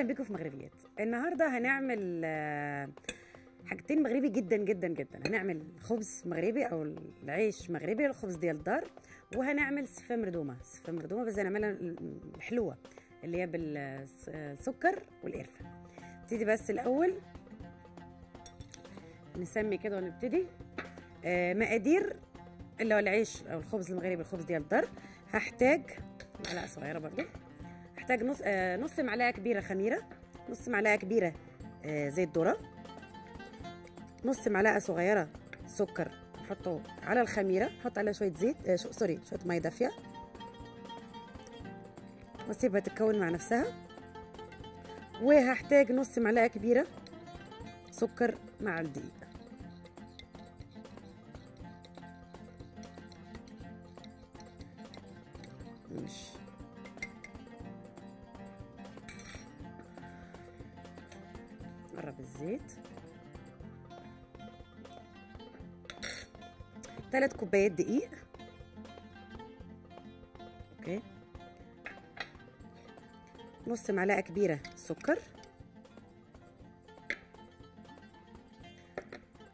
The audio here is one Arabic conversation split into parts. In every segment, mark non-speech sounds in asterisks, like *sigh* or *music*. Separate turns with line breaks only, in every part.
أهلا بيكم في مغربيات. النهارده هنعمل آه، حاجتين مغربي جدا جدا جدا. هنعمل خبز مغربي أو العيش مغربي الخبز ديال الدار وهنعمل سفه مردومة. سفه مردومة بس هنعملها الحلوة اللي هي بالسكر والقرفة. نبتدي بس الأول. نسمي كده ونبتدي. آه، مقادير اللي هو العيش أو الخبز المغربي الخبز ديال الدار. هحتاج معلقة صغيرة برضو. هحتاج نص آه نص معلقة كبيرة خميرة نص معلقة كبيرة آه زيت ذرة نص معلقة صغيرة سكر نحطه على الخميرة نحط عليها شوية زيت آه شو سوري شوية مية دافية. وأسيبها تتكون مع نفسها. وهحتاج نص معلقة كبيرة سكر مع الدقيق. كوبايات دقيق. أوكي. نص معلقة كبيرة سكر.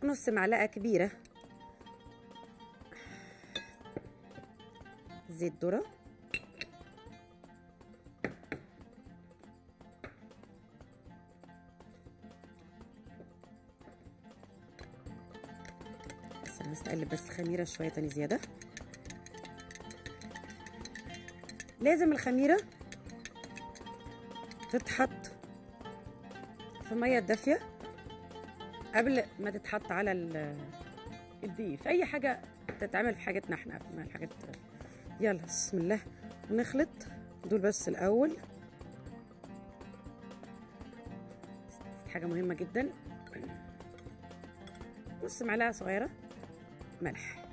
نص معلقة كبيرة زيت ذرة. هستقلب بس الخميره شوية تاني زيادة. لازم الخميرة تتحط في مية دافية قبل ما تتحط على الدقيق في أي حاجة تتعمل في حاجتنا إحنا في الحاجات يلا بسم الله. ونخلط. دول بس الأول. حاجة مهمة جدا. نص معلقة صغيرة. ملح.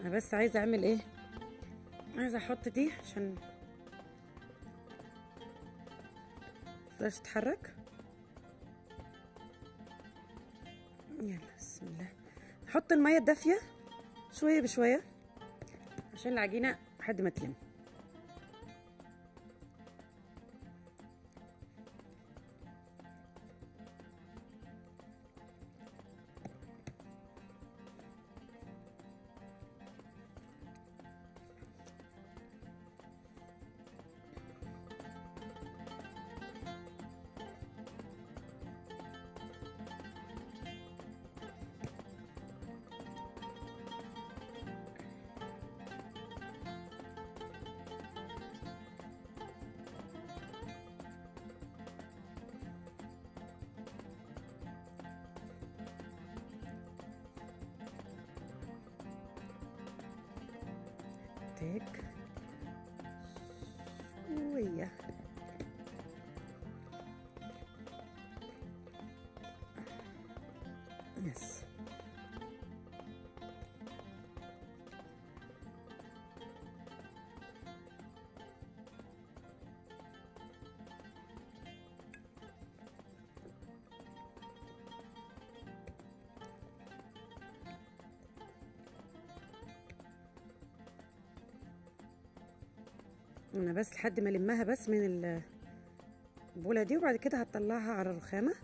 أنا بس عايزة أعمل إيه؟ عايزة أحط دي عشان متقدرش تتحرك. يلا بسم الله. نحط المية الدافية شوية بشوية عشان العجينة لحد ما تلم. محتاج شوية يس أنا بس لحد ما المها بس من البوله دي وبعد كده هطلعها على الرخامه.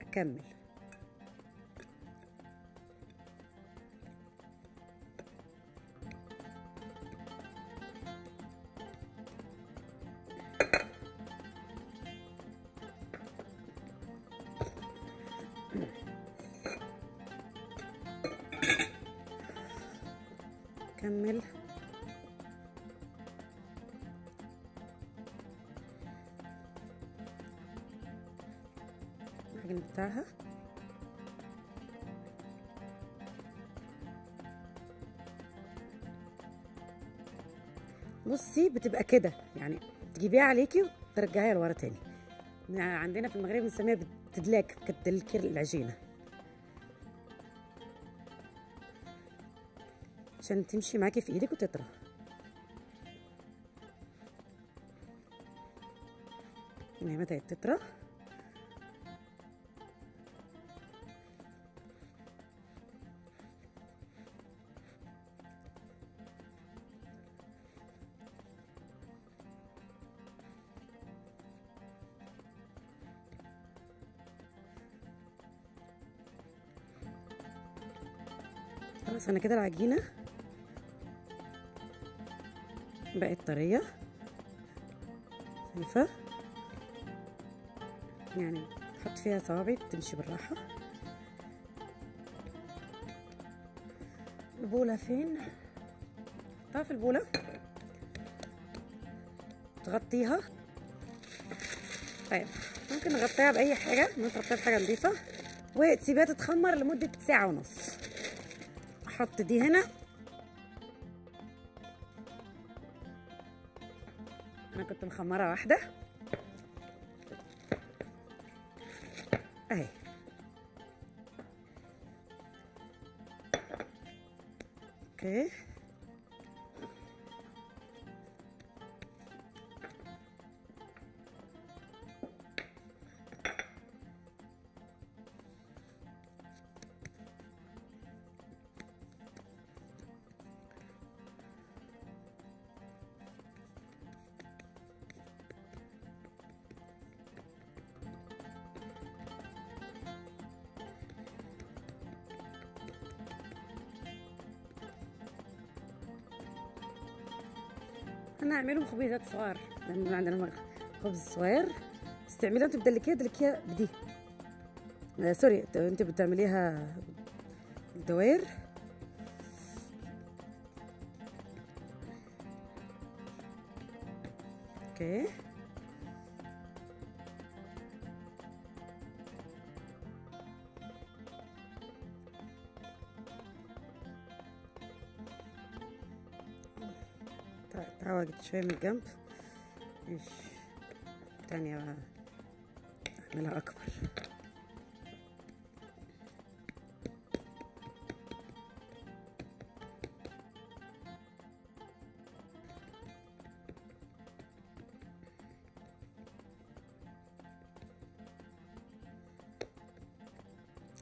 أكمل. بصي بتبقى كده. يعني تجيبيها عليكي وترجعيها لورا تاني. عندنا في المغرب بنسميها بتدلاك كتدلكي العجينة. عشان تمشي معاكي في إيدك وتطرى. بدأت تطرى. خلاص أنا كده العجينة بقت طرية. شايفة؟ يعني تحط فيها صوابع تمشي بالراحة. البولة فين؟ في البولة؟ تغطيها. طيب ممكن نغطيها بأي حاجة؟ ممكن تغطيها بحاجة نظيفة. وتسيبها تتخمر لمدة ساعة ونص. أحط دي هنا. أنا كنت مخمرة واحدة. أهي. أوكي. هنعملهم خبيزات صغار. لأن عندنا خبز صغير. استعملها أنت بدلكيها دلكيها بدي. آه سوري. أنت بتعمليها دوائر اتعوجت شوية من الجنب. مش تانية بقى أعملها أكبر.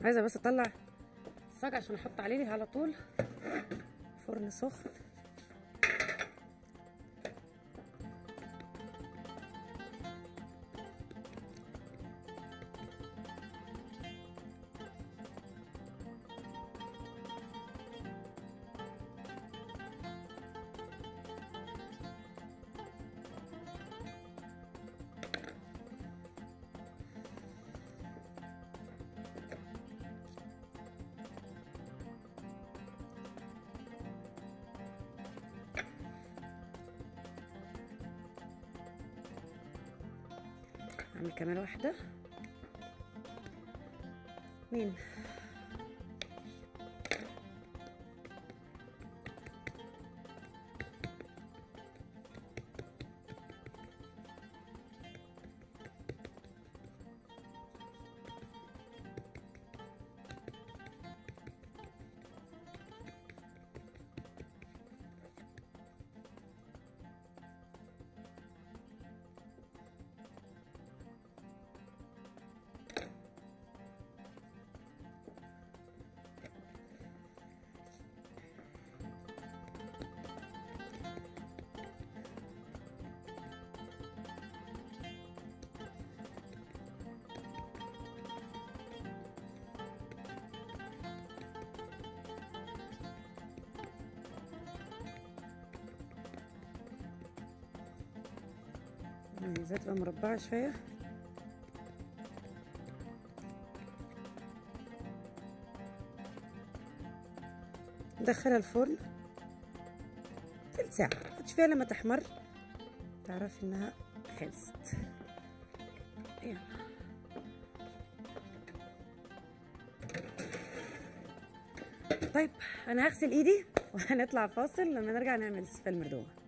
عايزة بس أطلع الصاج عشان أحط عليه على طول. فرن سخن. اعمل كمان واحدة. مين عايزاها تبقى مربعة شوية. ندخلها الفرن. تلت ساعة. حطش فيها لما تحمر. تعرف إنها خلصت. يلا. طيب أنا هغسل إيدي وهنطلع فاصل لما نرجع نعمل السفة المردومة.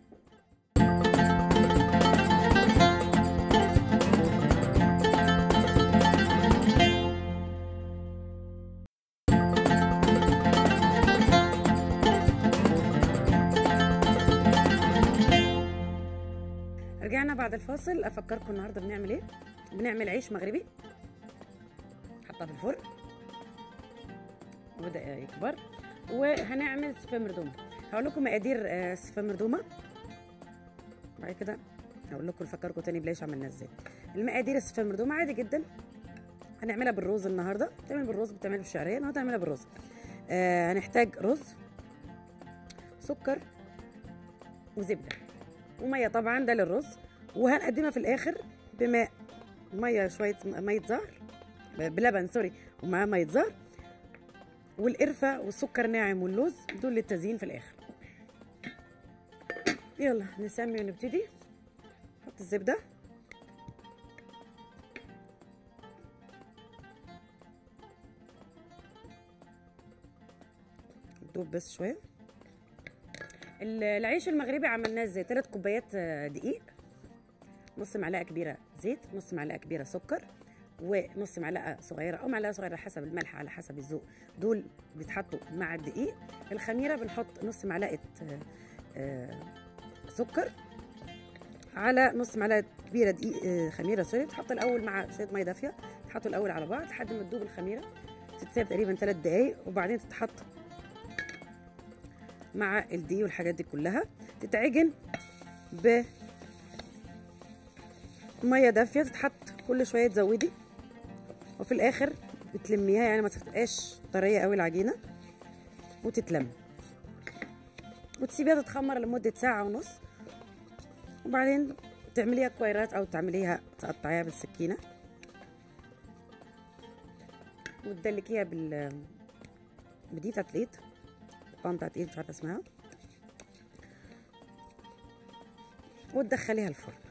بعد الفاصل. أفكركم النهارده بنعمل إيه؟ بنعمل عيش مغربي. حطها في الفرن. وبدا يكبر وهنعمل سفه مردومة. هقول لكم مقادير آه، سفه مردومة. بعد كده هقول لكم نفكركم تاني بلاش عملنا إزاي. المقادير السفه المردومة عادي جدا. هنعملها بالرز النهارده. بتعمل بالرز بتعمل بالشعرية. النهارده هنعملها بالرز. آه هنحتاج رز سكر وزبدة. ومية طبعا ده للرز. وهنقدمها في الآخر بماء مية شوية مية زهر بلبن سوري ومعاه مية زهر والقرفة والسكر ناعم واللوز دول للتزيين في الآخر. يلا نسمي ونبتدي. نحط الزبدة. دوب بس شوية. العيش المغربي عملناه إزاي؟ ثلاث كوبايات دقيق. نص معلقة كبيرة زيت نص معلقة كبيرة سكر ونص معلقة صغيرة أو معلقة صغيرة حسب الملح على حسب الذوق. دول بيتحطوا مع الدقيق. الخميرة بنحط نص معلقة سكر على نص معلقة كبيرة دقيق خميرة سوري تحط الأول مع شوية مية دافية. تحطوا الأول على بعض لحد ما تدوب الخميرة. تتساب تقريبا 3 دقايق. وبعدين تتحط مع الدقيق والحاجات دي كلها. تتعجن ب مية دافية تتحط كل شوية تزودي. وفي الآخر بتلميها يعني ما تبقاش طرية قوي العجينة. وتتلم. وتسيبيها تتخمر لمدة ساعة ونص. وبعدين تعمليها كويرات أو تعمليها تقطعيها بالسكينة. وتدلكيها بال بدي بتاعت الايد البان بتاعت إيد مش عارفة اسمها. وتدخليها الفرن.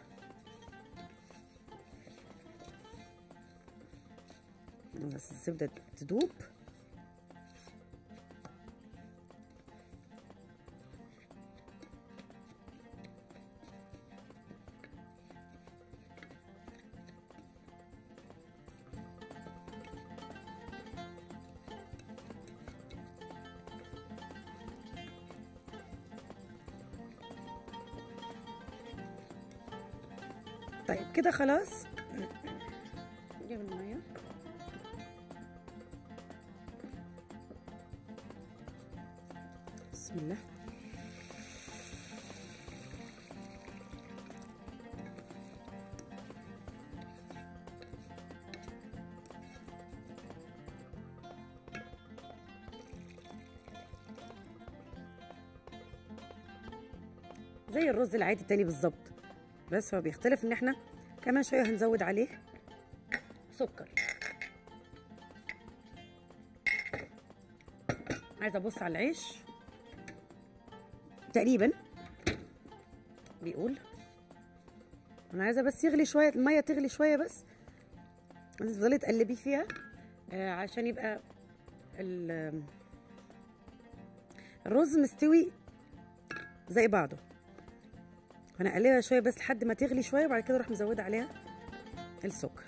الزبدة تدوب. طيب كده خلاص. زي الرز العادي التاني بالظبط. بس هو بيختلف إن إحنا كمان شوية هنزود عليه سكر. عايزة أبص على العيش؟ تقريبا. بيقول أنا عايزة بس يغلي شوية المية تغلي شوية بس. تفضلي تقلبيه فيها آه عشان يبقى الرز مستوي زي بعضه. هنقلبها شوية بس لحد ما تغلي شوية وبعد كده أروح مزودة عليها السكر.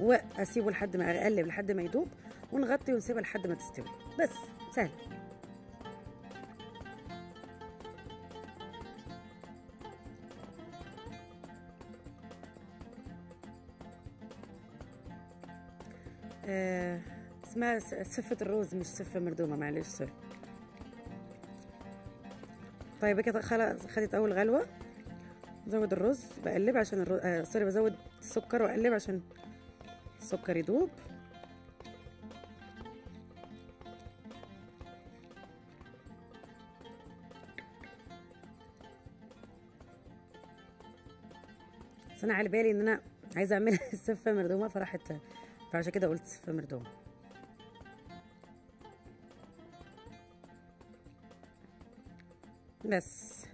وأسيبه لحد ما أقلب لحد ما يدوب ونغطي ونسيبها لحد ما تستوي. بس سهل. آه اسمها سفة الروز مش سفة مردومة معلش sorry. طيب كده خدت أول غلوة. بزود الرز بقلب عشان الرز آه sorry بزود السكر وأقلب عشان السكر يدوب. بس أنا على بالي إن أنا عايزة اعمل سفه *laughs* مردومة فراحت فعشان كده قلت سفه مردومة. بس.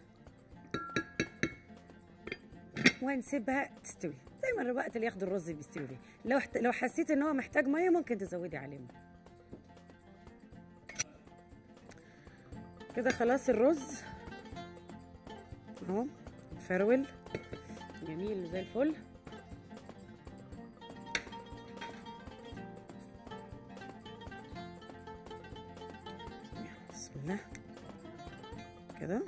ونسيبها تستوي؟ زي ما الوقت اللي ياخد الرز بيستوي لو حت... لو حسيت إن هو محتاج مية ممكن تزودي عليه كده خلاص الرز. أهو فرول جميل زي الفل. كده.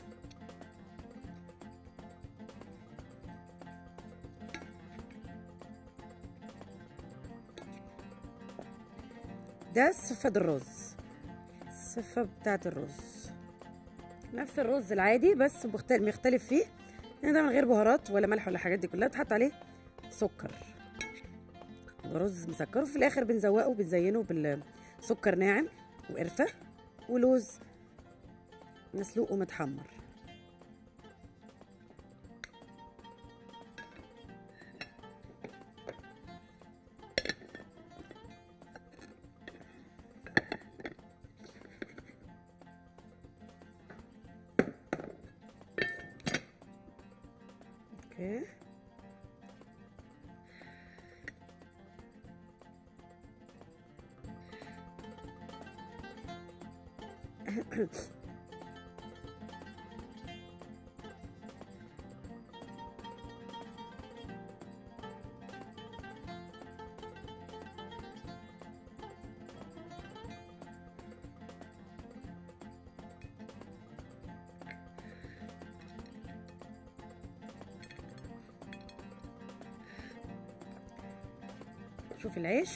ده السفة الرز. السفة بتاعت الرز. نفس الرز العادي بس مختلف فيه. ده من غير بهارات ولا ملح ولا الحاجات دي كلها. تحط عليه سكر. رز مسكر. وفي الآخر بنزوقه بنزينه بال سكر ناعم وقرفة ولوز. مسلوق ومتحمر. أوكي. *clears throat* العيش.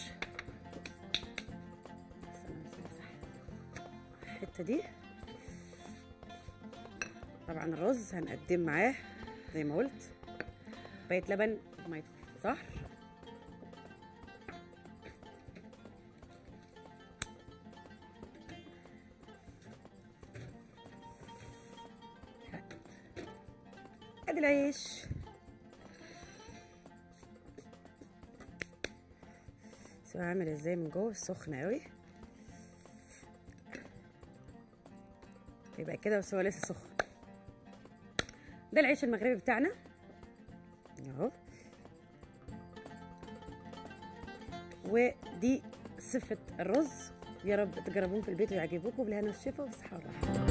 الحتة دي. طبعا الرز هنقدم معاه زي ما قلت. كوبايه لبن ومية صح إزاي من جوه سخن قوي يبقى كده بس هو لسه سخن ده العيش المغربي بتاعنا اهو ودي صفة الرز يا رب تجربوهم في البيت ويعجبوكم بالهنا والشفا والصحة والراحة